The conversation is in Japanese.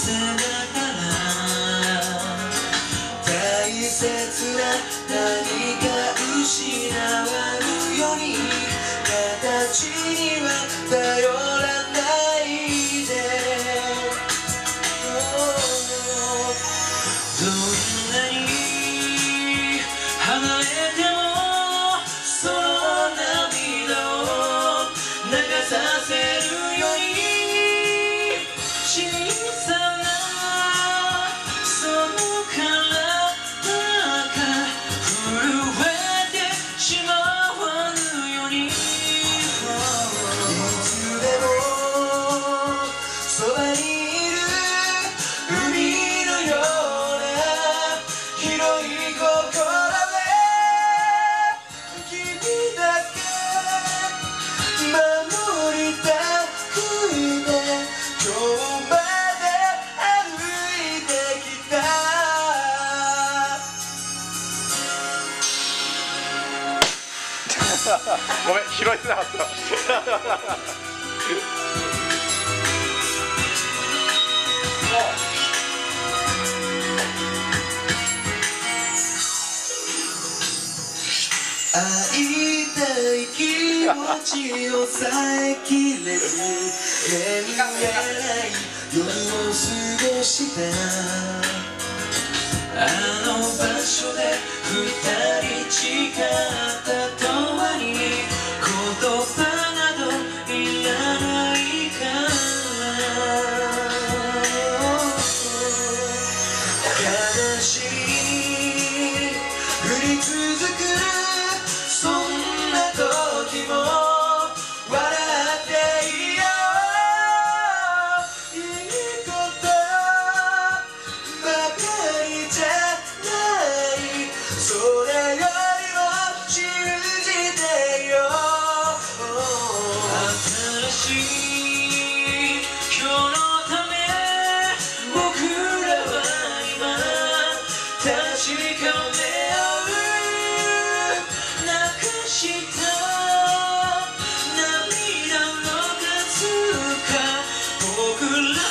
大切な何か失わぬように。形には頼る ごめん拾えてなかった。会いたい気持ちを抑えきれず眠れない夜を過ごしたあの場所で二人違う。through the good luck.